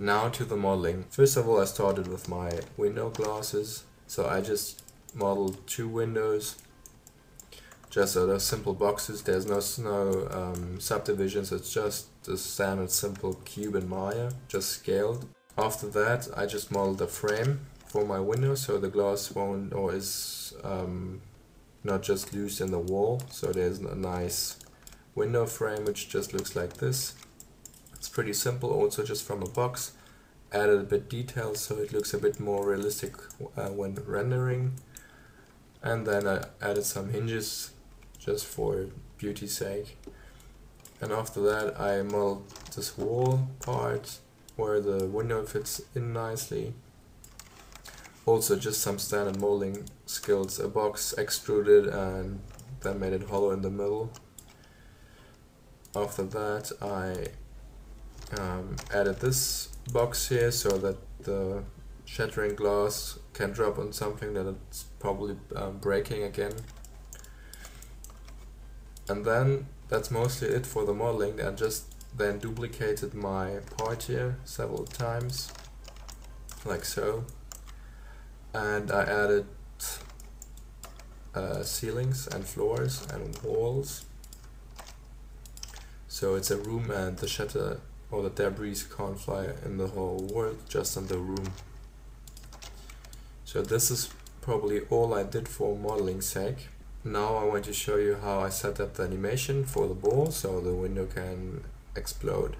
Now to the modeling. First of all I started with my window glasses. So I just modeled two windows. Just those simple boxes, there's no, no um, subdivisions, it's just the standard simple cube in Maya, just scaled. After that I just modeled a frame for my window so the glass won't or is um, not just loose in the wall so there's a nice window frame which just looks like this it's pretty simple also just from a box. Added a bit detail so it looks a bit more realistic uh, when rendering. And then I added some hinges just for beauty's sake. And after that I modeled this wall part where the window fits in nicely. Also just some standard modeling skills, a box extruded and then made it hollow in the middle. After that I um, added this box here so that the shattering glass can drop on something that it's probably um, breaking again. And then that's mostly it for the modeling. I just then duplicated my part here several times like so and I added uh, ceilings and floors and walls so it's a room and the shutter or the debris can't fly in the whole world just in the room. So this is probably all I did for modeling sake. Now I want to show you how I set up the animation for the ball so the window can explode